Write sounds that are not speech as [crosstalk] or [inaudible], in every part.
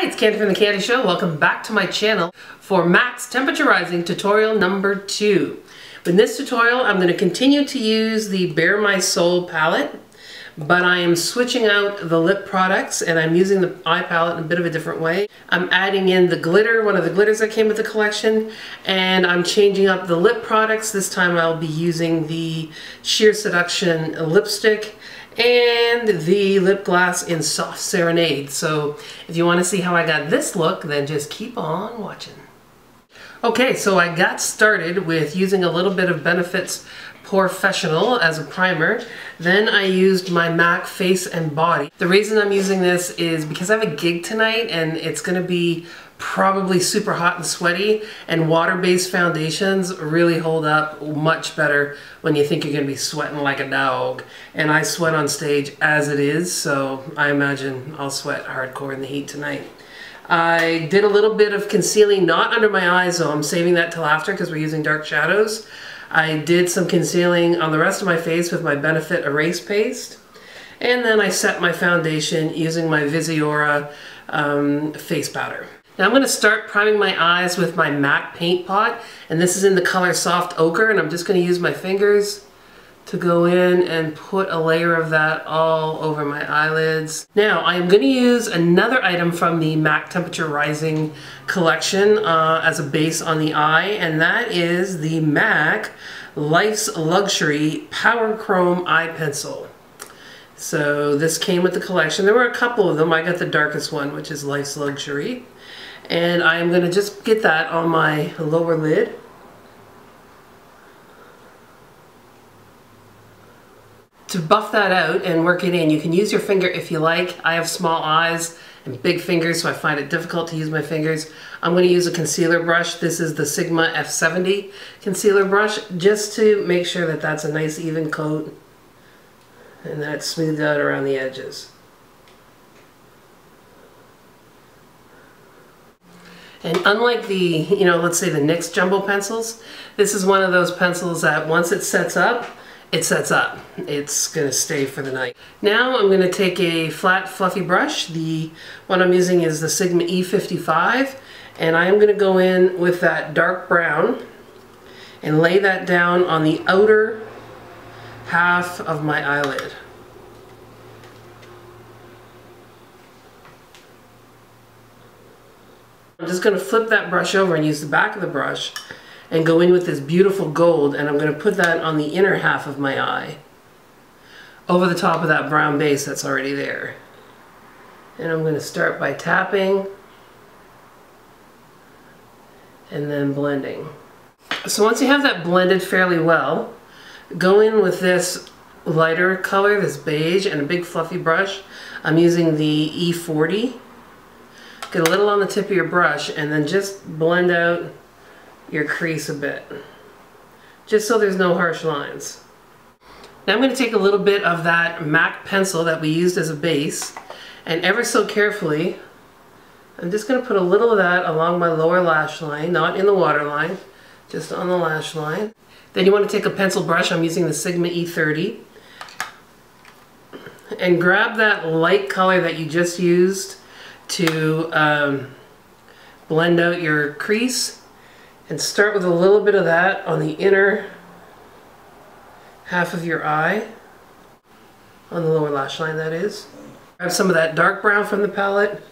Hi, it's Candy from the Candy Show. Welcome back to my channel for Mac's Temperature Rising tutorial number two. In this tutorial, I'm going to continue to use the Bare My Soul palette, but I am switching out the lip products and I'm using the eye palette in a bit of a different way. I'm adding in the glitter, one of the glitters that came with the collection, and I'm changing up the lip products. This time I'll be using the Sheer Seduction lipstick and the lip gloss in Soft Serenade. So if you want to see how I got this look, then just keep on watching. Okay, so I got started with using a little bit of Benefit's POREfessional as a primer. Then I used my MAC Face and Body. The reason I'm using this is because I have a gig tonight and it's going to be probably super hot and sweaty and water-based foundations really hold up much better when you think you're going to be sweating like a dog and I sweat on stage as it is so I imagine I'll sweat hardcore in the heat tonight. I did a little bit of concealing not under my eyes though I'm saving that till after because we're using dark shadows. I did some concealing on the rest of my face with my Benefit Erase Paste and then I set my foundation using my Sephora um, face powder. Now I'm going to start priming my eyes with my MAC paint pot and this is in the color Soft Ochre and I'm just going to use my fingers to go in and put a layer of that all over my eyelids. Now I am going to use another item from the MAC Temperature Rising collection uh, as a base on the eye and that is the MAC Life's Luxury Power Chrome Eye Pencil. So this came with the collection. There were a couple of them. I got the darkest one, which is Life's Luxury. And I'm going to just get that on my lower lid. To buff that out and work it in, you can use your finger if you like. I have small eyes and big fingers, so I find it difficult to use my fingers. I'm going to use a concealer brush. This is the Sigma F70 concealer brush, just to make sure that that's a nice even coat and that it's smoothed out around the edges. And unlike the, you know, let's say the NYX Jumbo pencils, this is one of those pencils that once it sets up, it sets up. It's to stay for the night. Now I'm to take a flat fluffy brush. The one I'm using is the Sigma E55 and I'm going to go in with that dark brown and lay that down on the outer half of my eyelid. I'm just going to flip that brush over and use the back of the brush and go in with this beautiful gold and I'm going to put that on the inner half of my eye over the top of that brown base that's already there. And I'm going to start by tapping and then blending. So once you have that blended fairly well, go in with this lighter color, this beige, and a big fluffy brush. I'm using the E40 Get a little on the tip of your brush and then just blend out your crease a bit. Just so there's no harsh lines. Now I'm going to take a little bit of that MAC pencil that we used as a base and ever so carefully I'm just going to put a little of that along my lower lash line, not in the waterline, just on the lash line. Then you want to take a pencil brush, I'm using the Sigma E30, and grab that light color that you just used to um, blend out your crease and start with a little bit of that on the inner half of your eye, on the lower lash line that is. Grab some of that dark brown from the palette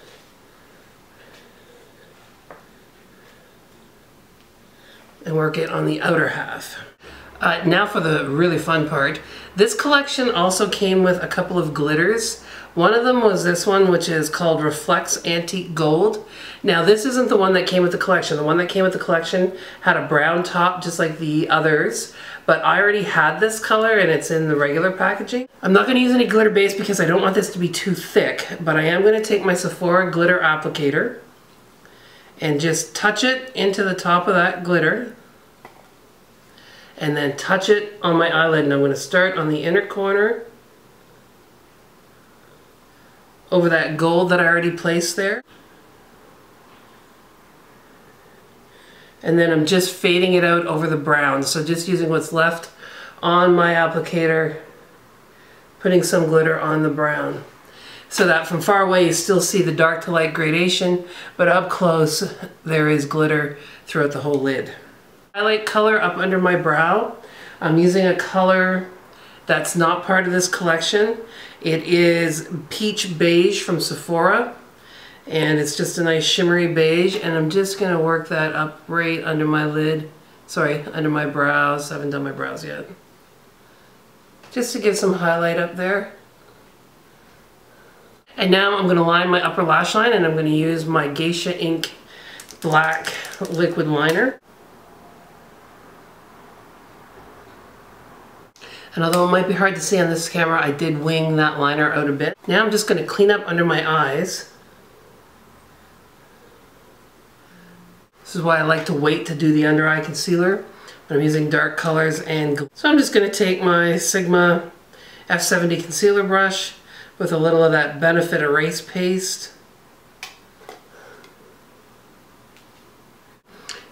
and work it on the outer half. Uh, now for the really fun part. This collection also came with a couple of glitters. One of them was this one, which is called Reflects Antique Gold. Now, this isn't the one that came with the collection. The one that came with the collection had a brown top, just like the others, but I already had this color and it's in the regular packaging. I'm not gonna use any glitter base because I don't want this to be too thick, but I am gonna take my Sephora glitter applicator and just touch it into the top of that glitter and then touch it on my eyelid and I'm going to start on the inner corner over that gold that I already placed there. And then I'm just fading it out over the brown. So just using what's left on my applicator, putting some glitter on the brown. so that from far away you still see the dark to light gradation, but up close there is glitter throughout the whole lid. Highlight color up under my brow. I'm using a color that's not part of this collection. It is Peach Beige from Sephora and it's just a nice shimmery beige and I'm just gonna work that up right under my lid sorry under my brows. I haven't done my brows yet. Just to give some highlight up there. And now I'm gonna line my upper lash line and I'm gonna use my Geisha Ink black liquid liner And although it might be hard to see on this camera, I did wing that liner out a bit. Now I'm just going to clean up under my eyes. This is why I like to wait to do the under eye concealer. I'm using dark colors and so I'm just going to take my Sigma F70 concealer brush with a little of that Benefit Erase Paste.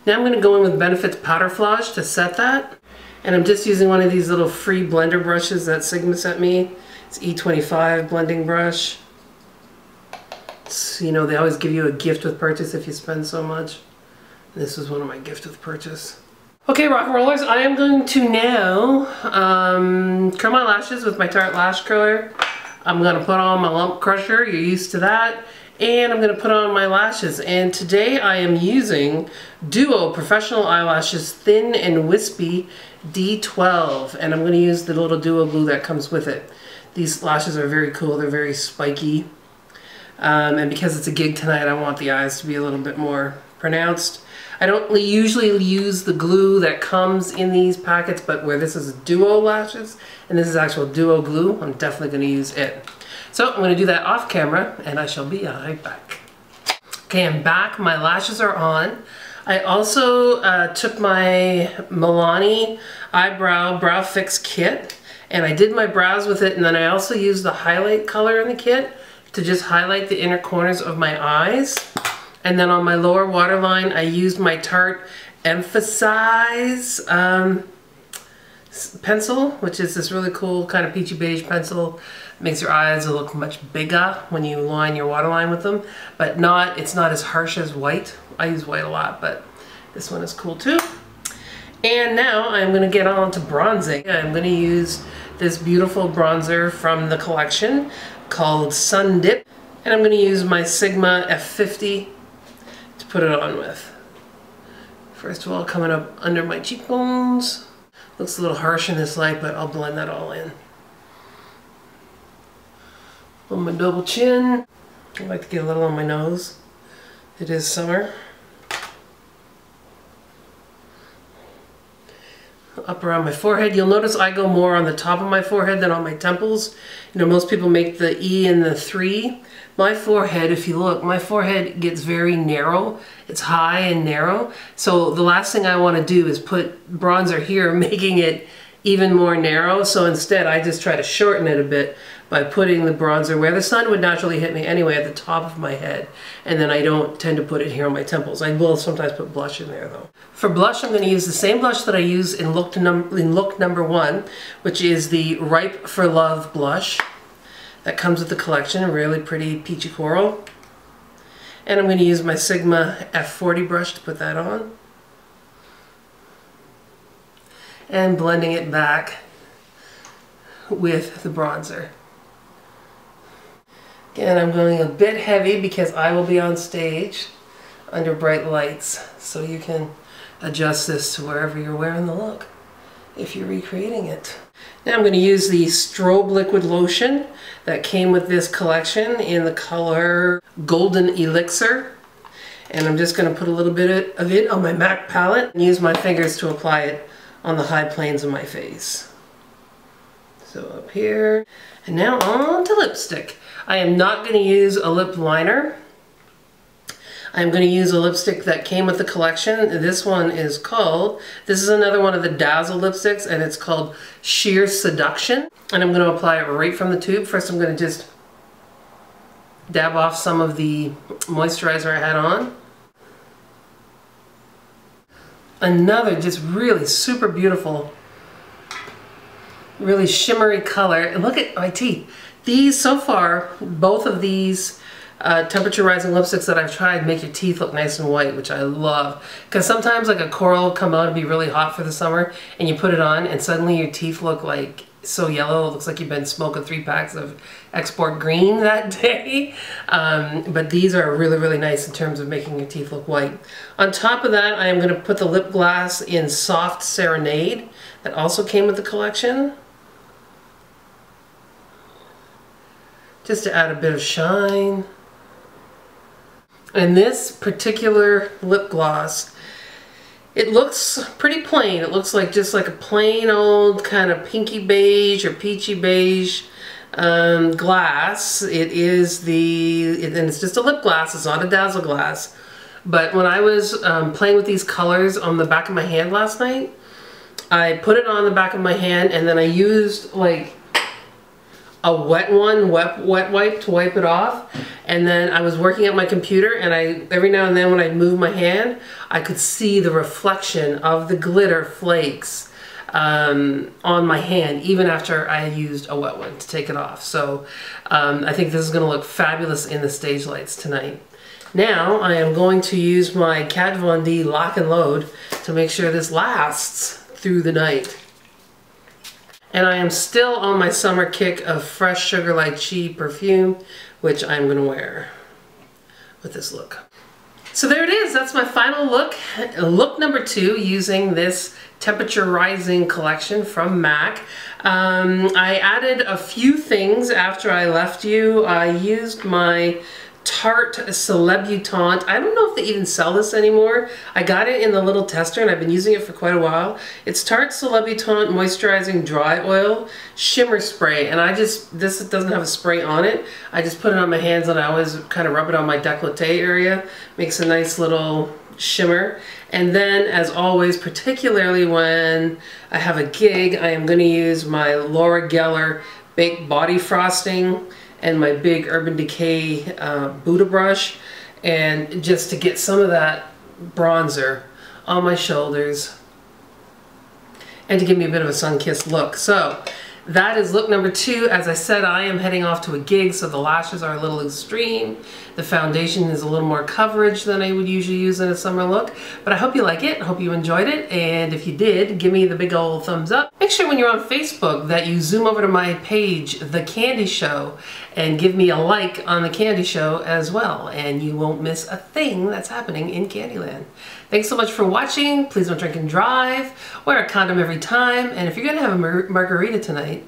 Now I'm going to go in with Benefit's Powderflage to set that. And I'm just using one of these little free blender brushes that Sigma sent me. It's E25 blending brush. It's, you know, they always give you a gift with purchase if you spend so much. This was one of my gift with purchase. Okay, rock and rollers, I am going to now um, curl my lashes with my Tarte Lash Curler. I'm to put on my clump crusher, you're used to that, and I'm going to put on my lashes. And today I am using Duo Professional Eyelashes Thin and Wispy D12, and I'm going to use the little Duo glue that comes with it. These lashes are very cool, they're very spiky, um, and because it's a gig tonight, I want the eyes to be a little bit more pronounced. I don't usually use the glue that comes in these packets, but where this is duo lashes, and this is actual duo glue, I'm definitely going to use it. So I'm going to do that off camera, and I shall be right back. Okay, I'm back. My lashes are on. I also uh, took my Milani Eyebrow Brow Fix Kit, and I did my brows with it, and then I also used the highlight color in the kit to just highlight the inner corners of my eyes. And then on my lower waterline, I used my Tarte Emphasize um, pencil, which is this really cool kind of peachy beige pencil. Makes your eyes look much bigger when you line your waterline with them, but not, it's not as harsh as white. I use white a lot, but this one is cool too. And now I'm gonna get on to bronzing. I'm gonna use this beautiful bronzer from the collection called Sun Dip. And I'm gonna use my Sigma F50 to put it on with. First of all, coming up under my cheekbones. Looks a little harsh in this light, but I'll blend that all in. On my double chin. I like to get a little on my nose. It is summer. Up around my forehead. You'll notice I go more on the top of my forehead than on my temples. You know, most people make the E and the 3 my forehead, if you look, my forehead gets very narrow. It's high and narrow. So the last thing I want to do is put bronzer here, [laughs] making it even more narrow. So instead, I just try to shorten it a bit by putting the bronzer where the sun would naturally hit me anyway at the top of my head. And then I don't tend to put it here on my temples. I will sometimes put blush in there though. For blush, I'm going to use the same blush that I use in look, num in look number one, which is the Ripe for Love blush that comes with the collection, a really pretty peachy coral. And I'm going to use my Sigma F40 brush to put that on. And blending it back with the bronzer. Again, I'm going a bit heavy because I will be on stage under bright lights. So you can adjust this to wherever you're wearing the look if you're recreating it. Now I'm going to use the strobe liquid lotion that came with this collection in the color Golden Elixir. And I'm just going to put a little bit of it on my MAC palette and use my fingers to apply it on the high planes of my face. So up here. And now on to lipstick. I am not going to use a lip liner I'm going to use a lipstick that came with the collection. This one is called, this is another one of the Dazzle lipsticks and it's called Sheer Seduction. And I'm going to apply it right from the tube. First I'm going to just dab off some of the moisturizer I had on. Another just really super beautiful, really shimmery color. And look at my teeth. These, so far, both of these uh, temperature rising lipsticks that I've tried make your teeth look nice and white, which I love. Because sometimes like a coral will come out and be really hot for the summer and you put it on and suddenly your teeth look like so yellow. It looks like you've been smoking three packs of export green [laughs] that day. Um, but these are really, really nice in terms of making your teeth look white. On top of that, I am going to put the lip gloss in Soft Serenade that also came with the collection. Just to add a bit of shine. And this particular lip gloss, it looks pretty plain. It looks like just like a plain old kind of pinky beige or peachy beige um, glass. It is the, it, and it's just a lip gloss. It's not a dazzle glass. But when I was um, playing with these colors on the back of my hand last night, I put it on the back of my hand and then I used like a wet one, wet, wet wipe to wipe it off. And then I was working at my computer and I, every now and then when I moved my hand, I could see the reflection of the glitter flakes um, on my hand, even after I used a wet one to take it off. So um, I think this is gonna look fabulous in the stage lights tonight. Now I am going to use my Kat Von D lock and load to make sure this lasts through the night. And I am still on my summer kick of fresh Sugar Lychee perfume, which I'm going to wear with this look. So there it is. That's my final look. Look number two using this temperature rising collection from MAC. Um, I added a few things after I left you. I used my Tarte Celebutant. I don't know if they even sell this anymore. I got it in the little tester and I've been using it for quite a while. It's Tarte Celebutant Moisturizing Dry Oil Shimmer Spray. And I just, this doesn't have a spray on it. I just put it on my hands and I always kind of rub it on my decollete area. Makes a nice little shimmer. And then, as always, particularly when I have a gig, I am going to use my Laura Geller Baked Body Frosting and my big Urban Decay uh, Buddha brush and just to get some of that bronzer on my shoulders and to give me a bit of a sun-kissed look. So that is look number two. As I said, I am heading off to a gig, so the lashes are a little extreme. The foundation is a little more coverage than I would usually use in a summer look. But I hope you like it. I hope you enjoyed it. And if you did, give me the big old thumbs up. Make sure when you're on Facebook that you zoom over to my page, The Candy Show, and give me a like on The Candy Show as well. And you won't miss a thing that's happening in Candyland. Thanks so much for watching. Please don't drink and drive. Wear a condom every time. And if you're going to have a mar margarita tonight,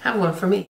have one for me.